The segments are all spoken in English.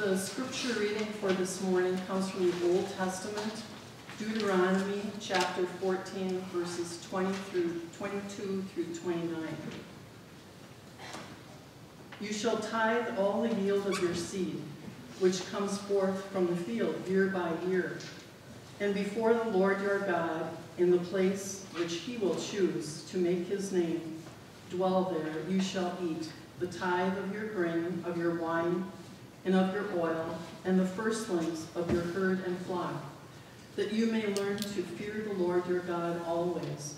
The scripture reading for this morning comes from the Old Testament, Deuteronomy chapter 14, verses 20 through 22 through 29. You shall tithe all the yield of your seed, which comes forth from the field year by year, and before the Lord your God, in the place which he will choose to make his name dwell there, you shall eat the tithe of your grain, of your wine, and of your oil, and the firstlings of your herd and flock, that you may learn to fear the Lord your God always.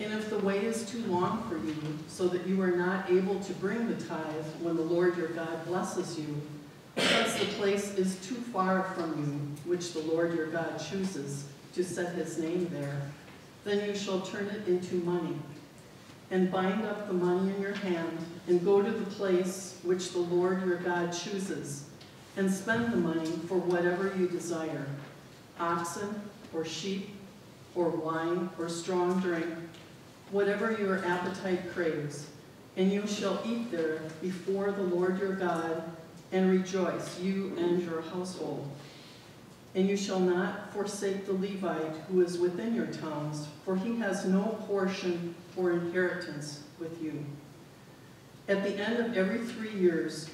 And if the way is too long for you, so that you are not able to bring the tithe when the Lord your God blesses you, because the place is too far from you, which the Lord your God chooses to set his name there, then you shall turn it into money, and bind up the money in your hand, and go to the place which the Lord your God chooses, and spend the money for whatever you desire, oxen, or sheep, or wine, or strong drink, whatever your appetite craves, and you shall eat there before the Lord your God, and rejoice, you and your household. And you shall not forsake the Levite who is within your towns, for he has no portion or inheritance with you. At the end of every three years,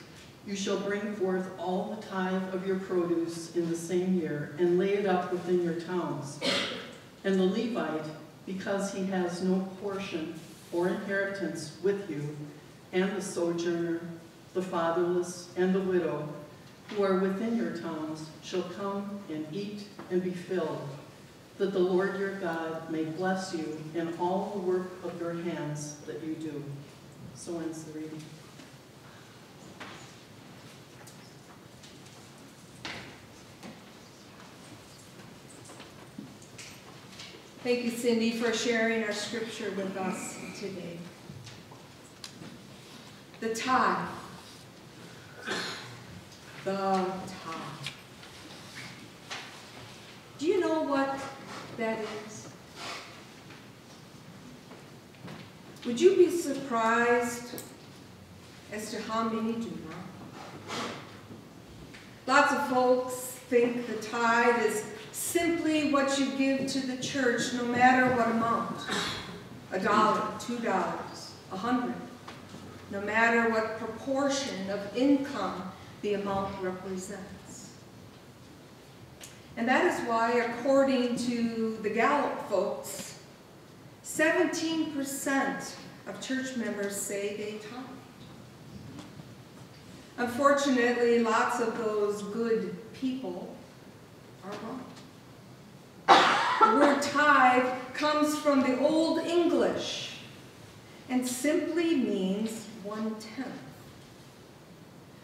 you shall bring forth all the tithe of your produce in the same year, and lay it up within your towns. And the Levite, because he has no portion or inheritance with you, and the sojourner, the fatherless, and the widow, who are within your towns, shall come and eat and be filled, that the Lord your God may bless you in all the work of your hands that you do. So ends the reading. Thank you, Cindy, for sharing our scripture with us today. The tithe. The tithe. Do you know what that is? Would you be surprised as to how many do not? Lots of folks think the tithe is simply what you give to the church, no matter what amount. A dollar, two dollars, a hundred. No matter what proportion of income the amount represents. And that is why, according to the Gallup folks, 17% of church members say they tithe. Unfortunately, lots of those good people are wrong. The word tithe comes from the Old English and simply means one-tenth.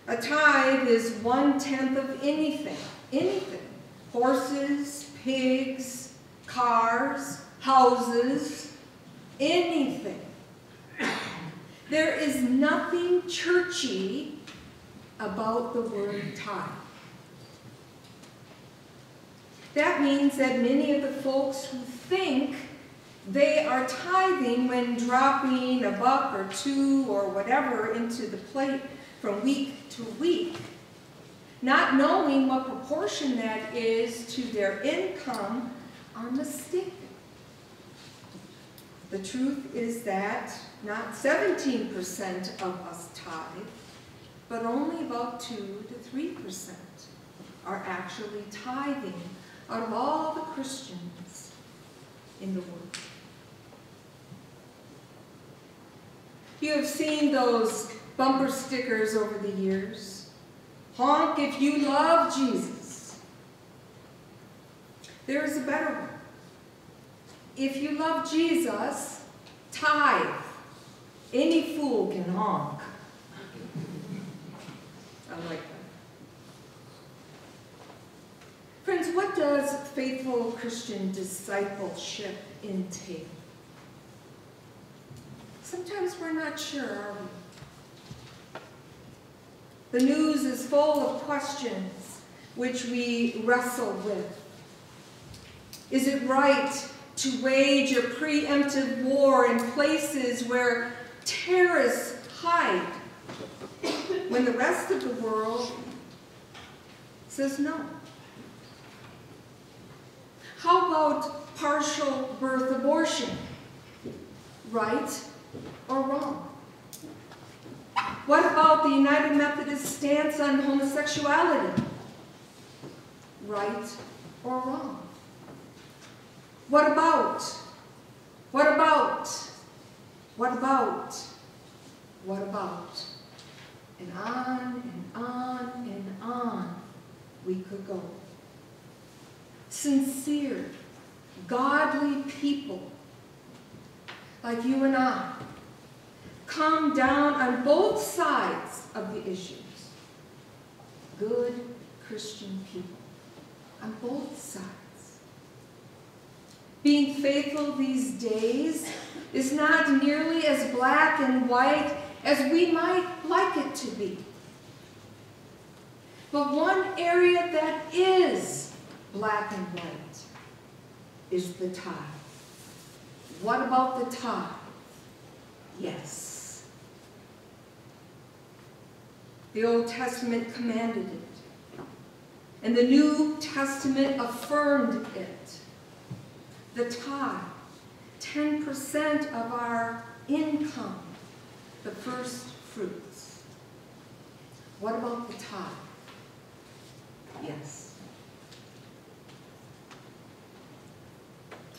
A tithe is one-tenth of anything, anything. Horses, pigs, cars, houses, anything. There is nothing churchy about the word tithe. That means that many of the folks who think they are tithing when dropping a buck or two or whatever into the plate from week to week, not knowing what proportion that is to their income, are mistaken. The truth is that not 17% of us tithe, but only about 2 to 3% are actually tithing out of all the Christians in the world. You have seen those bumper stickers over the years. Honk if you love Jesus. There is a better one. If you love Jesus, tithe. Any fool can honk. I like that. Friends, what does faithful Christian discipleship entail? Sometimes we're not sure, are we? The news is full of questions which we wrestle with. Is it right to wage a preemptive war in places where terrorists hide when the rest of the world says no. How about partial birth abortion? Right or wrong? What about the United Methodist stance on homosexuality? Right or wrong? What about? What about? What about? What about? And on and on and on we could go. Sincere, godly people like you and I come down on both sides of the issues. Good Christian people on both sides. Being faithful these days is not nearly as black and white as we might like it to be. But one area that is black and white is the tithe. What about the tithe? Yes. The Old Testament commanded it, and the New Testament affirmed it. The tithe, 10% of our income, the first fruits. What about the tithe? Yes.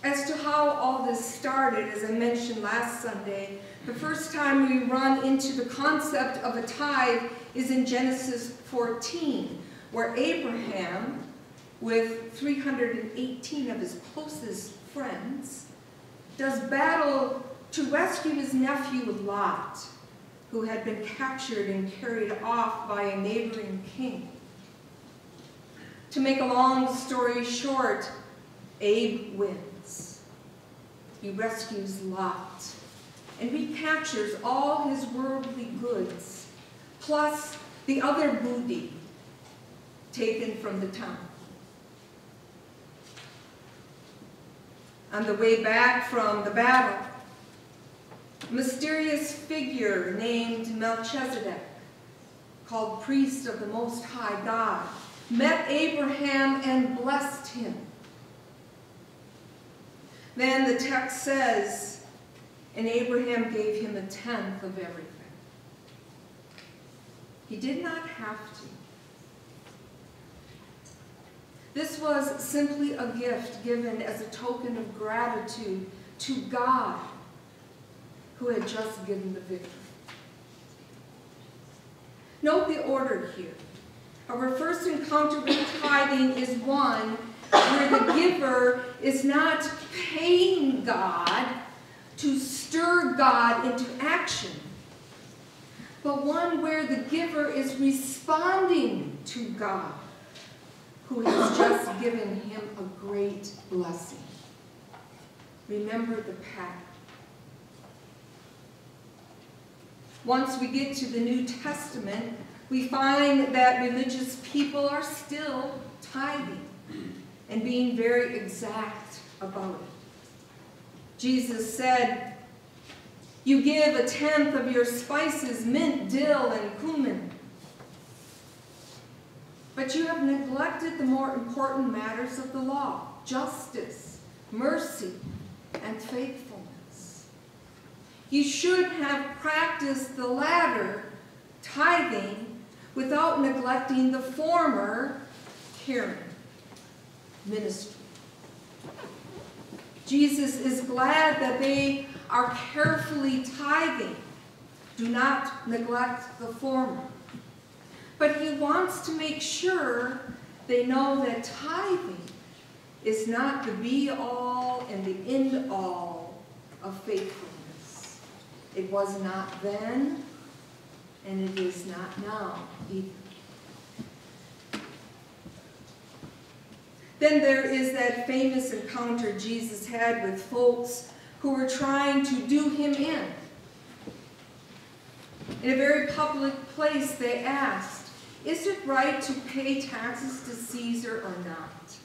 As to how all this started, as I mentioned last Sunday, the first time we run into the concept of a tithe is in Genesis 14, where Abraham, with 318 of his closest friends, does battle to rescue his nephew Lot, who had been captured and carried off by a neighboring king. To make a long story short, Abe wins. He rescues Lot and recaptures all his worldly goods, plus the other booty taken from the town. On the way back from the battle, a mysterious figure named Melchizedek, called priest of the Most High God, met Abraham and blessed him. Then the text says, and Abraham gave him a tenth of everything. He did not have to. This was simply a gift given as a token of gratitude to God who had just given the victory. Note the order here. Our first encounter with tithing is one where the giver is not paying God to stir God into action, but one where the giver is responding to God, who has just given him a great blessing. Remember the pattern. Once we get to the New Testament, we find that religious people are still tithing and being very exact about it. Jesus said, You give a tenth of your spices, mint, dill, and cumin. But you have neglected the more important matters of the law justice, mercy, and faithfulness. You should have practiced the latter, tithing, without neglecting the former, caring, ministry. Jesus is glad that they are carefully tithing. Do not neglect the former. But he wants to make sure they know that tithing is not the be-all and the end-all of faithfulness. It was not then, and it is not now either. Then there is that famous encounter Jesus had with folks who were trying to do him in. In a very public place, they asked, Is it right to pay taxes to Caesar or not?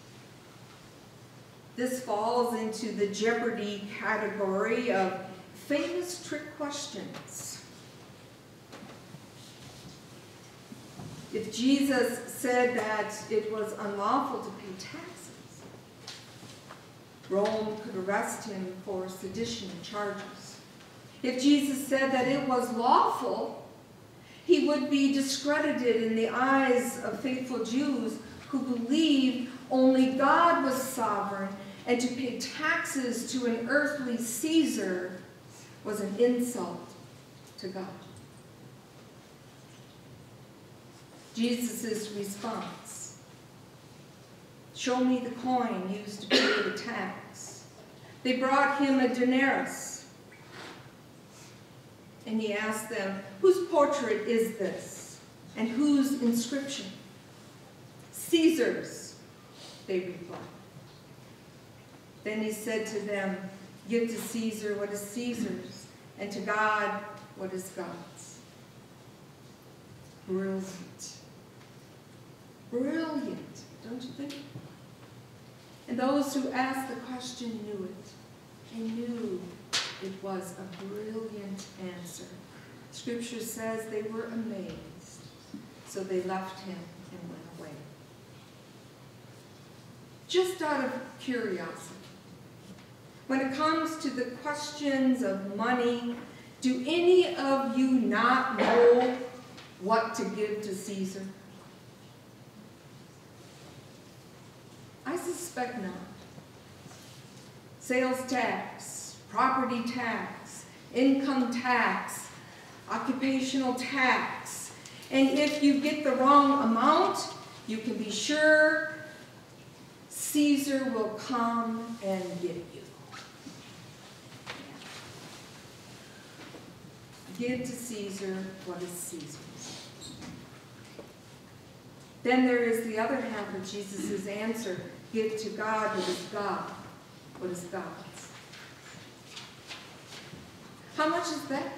This falls into the Jeopardy category of famous trick questions. If Jesus said that it was unlawful to pay taxes, Rome could arrest him for sedition charges. If Jesus said that it was lawful, he would be discredited in the eyes of faithful Jews who believed only God was sovereign and to pay taxes to an earthly Caesar was an insult to God. Jesus' response Show me the coin used to pay the tax. They brought him a denarius. And he asked them, Whose portrait is this? And whose inscription? Caesar's, they replied. Then he said to them, Give to Caesar what is Caesar's, and to God what is God's. Brilliant. Brilliant, don't you think? And those who asked the question knew it. They knew it was a brilliant answer. Scripture says they were amazed, so they left him and went away. Just out of curiosity, when it comes to the questions of money, do any of you not know what to give to Caesar? I suspect not. Sales tax, property tax, income tax, occupational tax. And if you get the wrong amount, you can be sure Caesar will come and get you. Give to Caesar what is Caesar's. Then there is the other half of Jesus' answer give to God what is God, what is God's. How much is that?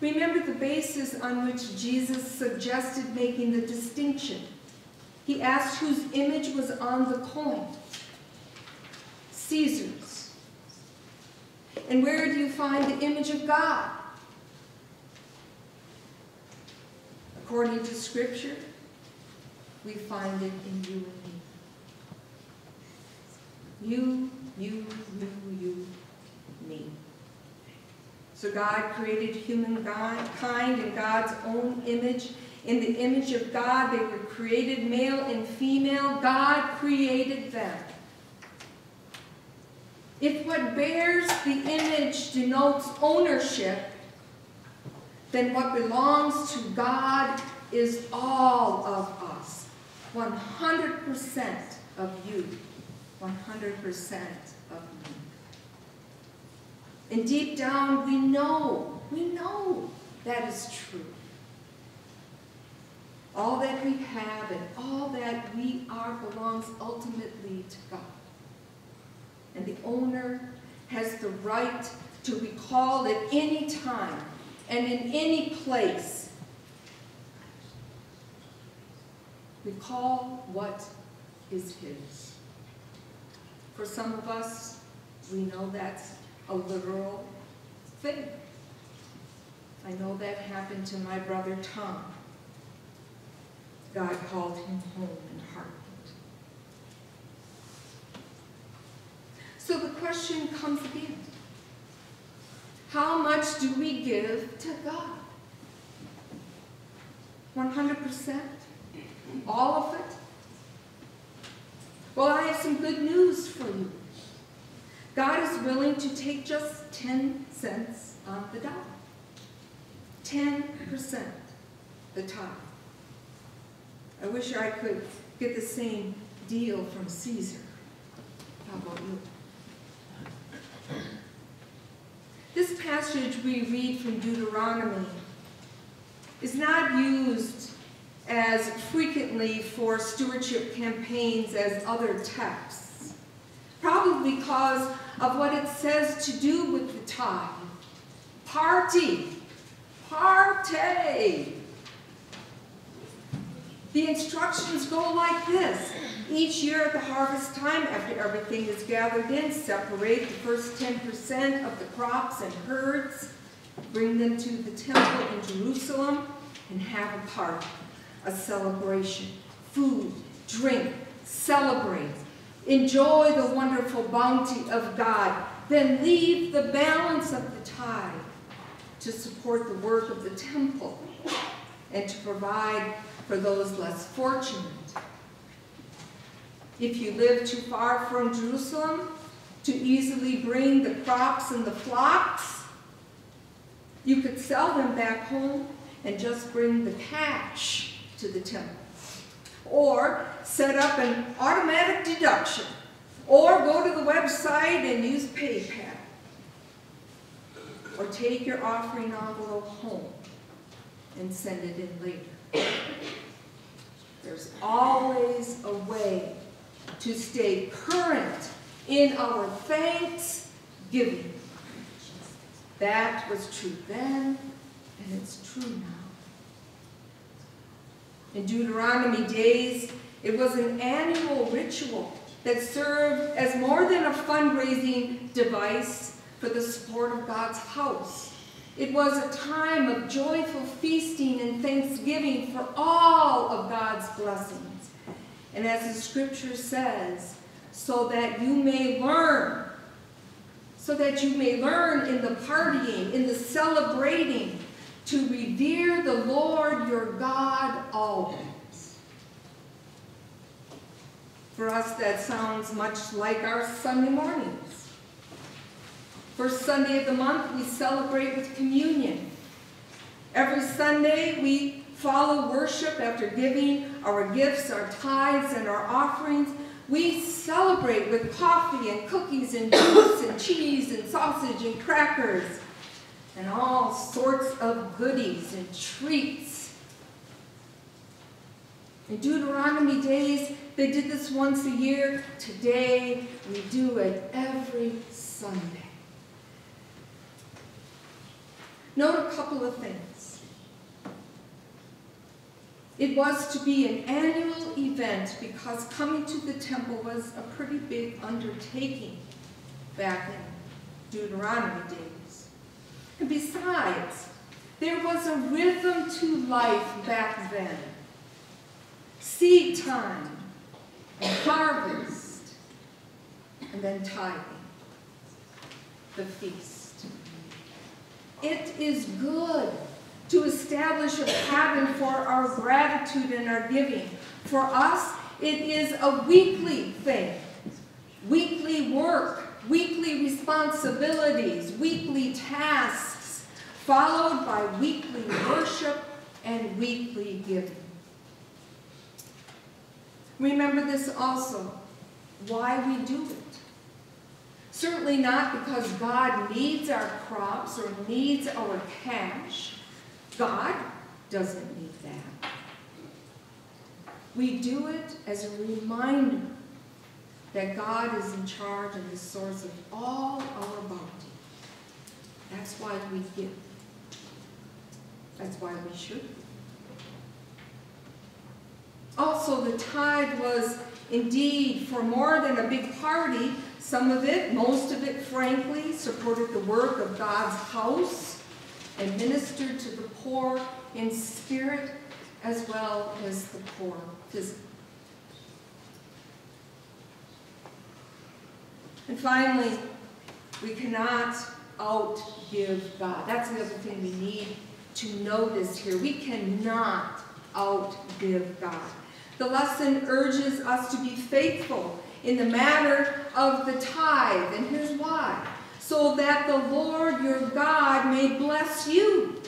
Remember the basis on which Jesus suggested making the distinction. He asked whose image was on the coin. Caesar's. And where do you find the image of God? According to Scripture, we find it in you and me. You, you, you, you, me. So God created humankind in God's own image. In the image of God, they were created male and female. God created them. If what bears the image denotes ownership, then what belongs to God is all of. 100% of you. 100% of me. And deep down, we know, we know that is true. All that we have and all that we are belongs ultimately to God. And the owner has the right to recall at any time and in any place. Recall what is his. For some of us, we know that's a literal thing. I know that happened to my brother Tom. God called him home in Heartland. So the question comes again. How much do we give to God? 100%? All of it? Well, I have some good news for you. God is willing to take just 10 cents on the dollar. 10%, the tithe. I wish I could get the same deal from Caesar. How about you? This passage we read from Deuteronomy is not used as frequently for stewardship campaigns as other texts, probably because of what it says to do with the tithe. Party, party. The instructions go like this. Each year at the harvest time, after everything is gathered in, separate the first 10% of the crops and herds bring them to the temple in Jerusalem, and have a party, a celebration. Food, drink, celebrate. Enjoy the wonderful bounty of God. Then leave the balance of the tithe to support the work of the temple and to provide for those less fortunate. If you live too far from Jerusalem to easily bring the crops and the flocks, you could sell them back home and just bring the cash to the temple. Or set up an automatic deduction. Or go to the website and use PayPal. Or take your offering envelope home and send it in later. There's always a way to stay current in our thanksgiving. That was true then, and it's true now. In Deuteronomy days, it was an annual ritual that served as more than a fundraising device for the support of God's house. It was a time of joyful feasting and thanksgiving for all of God's blessings. And as the scripture says, so that you may learn, so that you may learn in the partying, in the celebrating, to revere the Lord your God always. For us, that sounds much like our Sunday mornings. First Sunday of the month, we celebrate with communion. Every Sunday, we follow worship after giving our gifts, our tithes, and our offerings. We celebrate with coffee and cookies and juice and cheese and sausage and crackers and all sorts of goodies and treats. In Deuteronomy days, they did this once a year. Today, we do it every Sunday. Note a couple of things. It was to be an annual event because coming to the temple was a pretty big undertaking back in Deuteronomy days. Besides, there was a rhythm to life back then. Seed time, harvest, and then tithing, the feast. It is good to establish a pattern for our gratitude and our giving. For us, it is a weekly thing, weekly work, weekly responsibilities, weekly tasks, followed by weekly worship and weekly giving. Remember this also, why we do it. Certainly not because God needs our crops or needs our cash. God doesn't need that. We do it as a reminder that God is in charge and the source of all our bounty. That's why we give. That's why we should. Also, the tithe was indeed for more than a big party. Some of it, most of it, frankly, supported the work of God's house and ministered to the poor in spirit as well as the poor physically. And finally, we cannot outgive God. That's the other thing we need to notice here. We cannot outgive God. The lesson urges us to be faithful in the matter of the tithe. And here's why. So that the Lord your God may bless you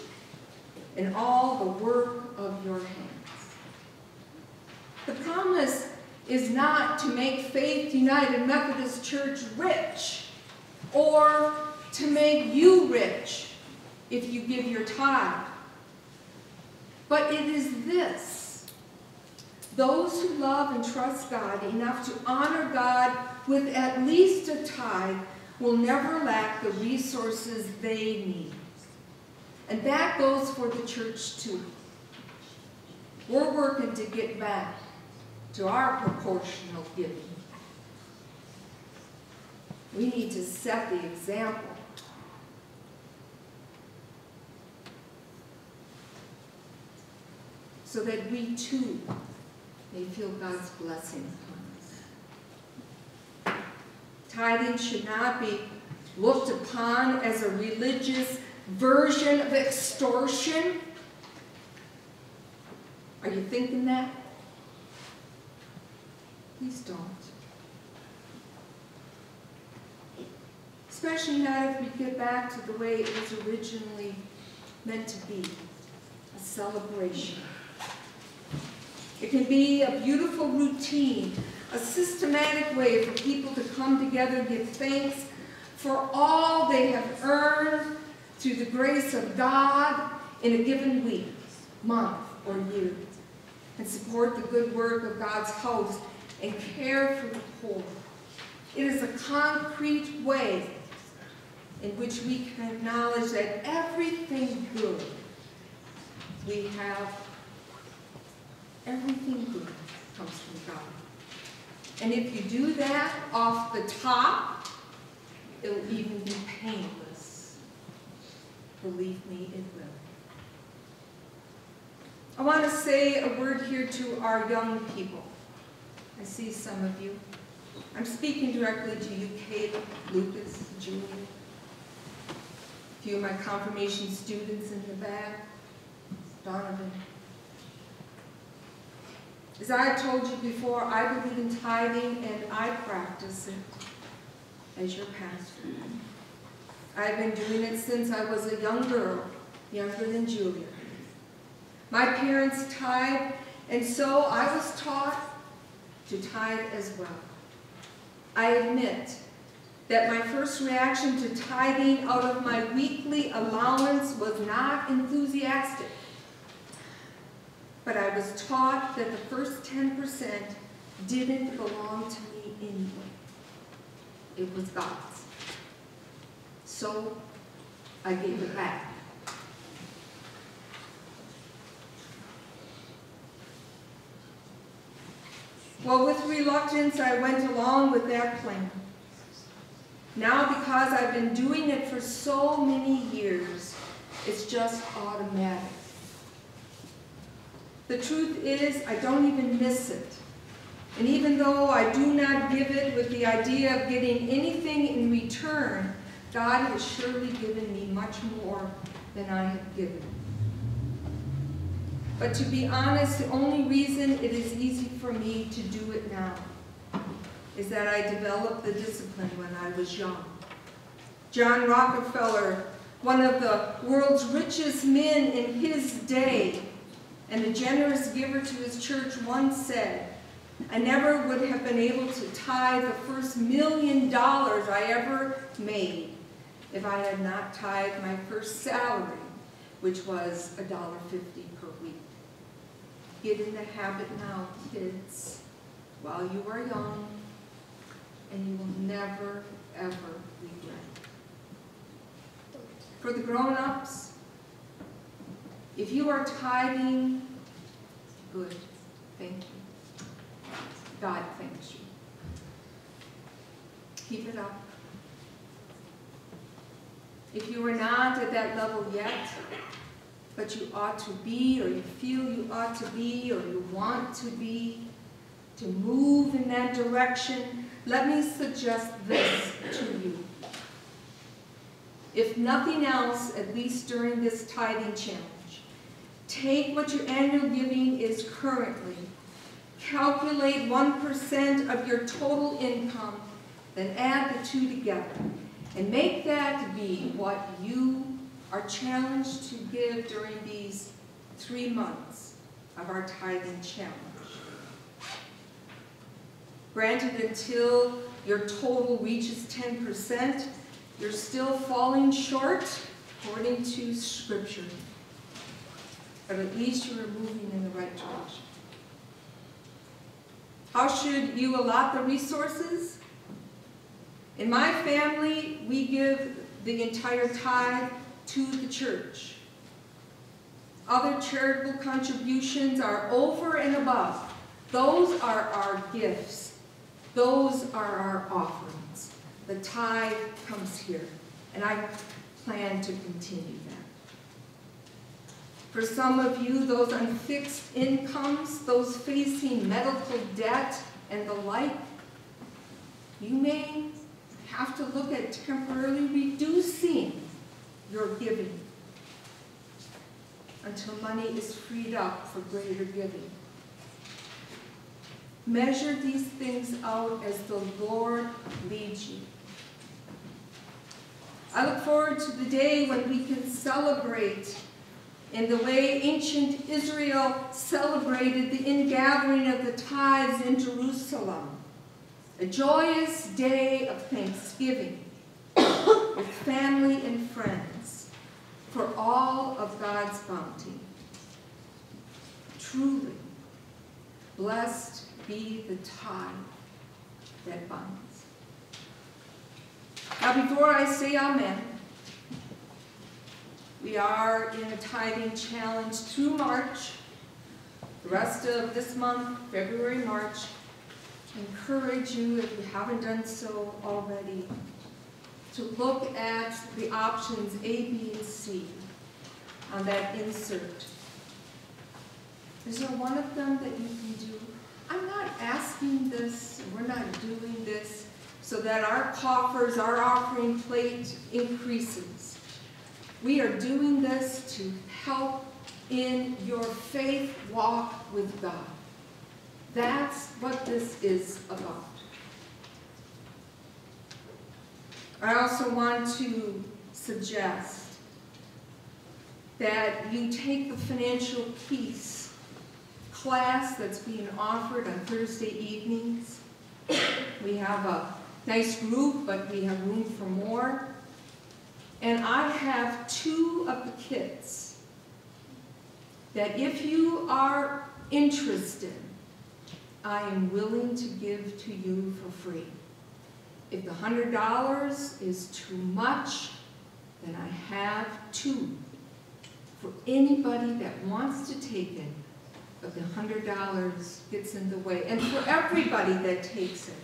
in all the work of your hands. The promise is not to make Faith United Methodist Church rich or to make you rich if you give your tithe. But it is this. Those who love and trust God enough to honor God with at least a tithe will never lack the resources they need. And that goes for the church too. We're working to get back to our proportional giving. We need to set the example. So that we too may feel God's blessing upon us. Tithing should not be looked upon as a religious version of extortion. Are you thinking that? Please don't. Especially not if we get back to the way it was originally meant to be, a celebration. It can be a beautiful routine, a systematic way for people to come together and give thanks for all they have earned through the grace of God in a given week, month, or year, and support the good work of God's house and care for the poor. It is a concrete way in which we can acknowledge that everything good we have, everything good comes from God. And if you do that off the top, it'll even be painless. Believe me, it will. I want to say a word here to our young people. I see some of you. I'm speaking directly to you, Caleb, Lucas, Julie. A few of my confirmation students in the back, Donovan. As I told you before, I believe in tithing and I practice it as your pastor. I've been doing it since I was a young girl, younger than Julia. My parents tithe, and so I was taught to tithe as well. I admit that my first reaction to tithing out of my weekly allowance was not enthusiastic. But I was taught that the first 10% didn't belong to me anyway. It was God's. So I gave it back. Well, with reluctance, I went along with that plan. Now, because I've been doing it for so many years, it's just automatic. The truth is, I don't even miss it. And even though I do not give it with the idea of getting anything in return, God has surely given me much more than I have given. But to be honest, the only reason it is easy for me to do it now is that I developed the discipline when I was young. John Rockefeller, one of the world's richest men in his day, and a generous giver to his church, once said, I never would have been able to tithe the first million dollars I ever made if I had not tithed my first salary, which was $1.50 per week. Get in the habit now, kids, while you are young, and you will never, ever regret. For the grown-ups, if you are tithing, good, thank you. God thanks you. Keep it up. If you are not at that level yet, but you ought to be, or you feel you ought to be, or you want to be, to move in that direction, let me suggest this to you. If nothing else, at least during this tithing challenge, take what your annual giving is currently, calculate 1% of your total income, then add the two together, and make that be what you are challenged to give during these three months of our tithing challenge. Granted, until your total reaches 10%, you're still falling short according to Scripture. But at least you are moving in the right direction. How should you allot the resources? In my family, we give the entire tithe to the church. Other charitable contributions are over and above. Those are our gifts. Those are our offerings. The tithe comes here, and I plan to continue that. For some of you, those unfixed incomes, those facing medical debt and the like, you may have to look at temporarily reducing your giving until money is freed up for greater giving. Measure these things out as the Lord leads you. I look forward to the day when we can celebrate in the way ancient Israel celebrated the ingathering of the tithes in Jerusalem. A joyous day of thanksgiving with family and friends for all of God's bounty. Truly, blessed be the tie that binds. Now, before I say amen, we are in a tithing challenge through March, the rest of this month, February, March. Encourage you, if you haven't done so already, to look at the options A, B, and C on that insert. Is there one of them that you can do? I'm not asking this, we're not doing this so that our coffers, our offering plate increases. We are doing this to help in your faith walk with God. That's what this is about. I also want to suggest that you take the financial peace class that's being offered on Thursday evenings. We have a nice group, but we have room for more. And I have two of the kits that if you are interested, I am willing to give to you for free. If the hundred dollars is too much, then I have two for anybody that wants to take it, but the hundred dollars gets in the way, and for everybody that takes it.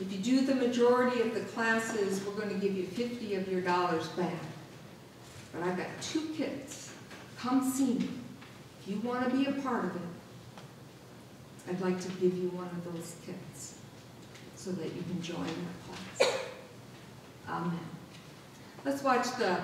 If you do the majority of the classes, we're going to give you 50 of your dollars back. But I've got two kits. Come see me. If you want to be a part of it, I'd like to give you one of those kits so that you can join the class. Amen. Let's watch the